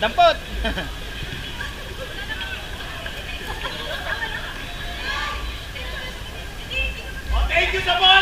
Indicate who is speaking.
Speaker 1: Dampot! oh, thank you, Dampot!